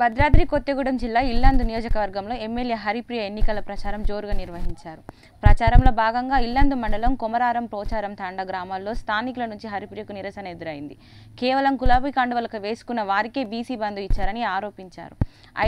భద్రాద్రి కొత్తగూడెం జిల్లా ఇల్లందు నియోజకవర్గంలో ఎమ్మెల్యే హరిప్రియ ఎన్నికల ప్రచారం జోరుగా నిర్వహించారు. ప్రచారంలో భాగంగా ఇల్లందు మండలం కొమరారం పోచారం తాండ గ్రామాల్లో స్థానికుల నుంచి హరిప్రియకు నిరసన ఎదురైంది. కేవలం గులాబీ కండువలకు వేసుకున్న వారికే బీసీ బంధు ఇచ్చారని ఆరోపించారు.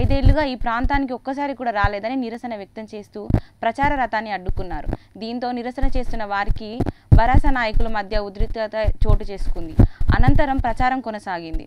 ఐదేళ్ళుగా ఈ ప్రాంతానికి ఒక్కసారి కూడా రాలేదని నిరసన వ్యక్తం చేస్తూ ప్రచార రథాన్ని అడ్డుకున్నారు. దీంతో నిరసన చేస్తున్న వారికి వరాస నాయకుల మధ్య ఉద్రిక్తత చోటు చేసుకుంది. అనంతరం ప్రచారం కొనసాగింది.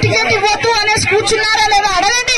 ટીકેટી ગોતું અને સૂચનારાને વાળવે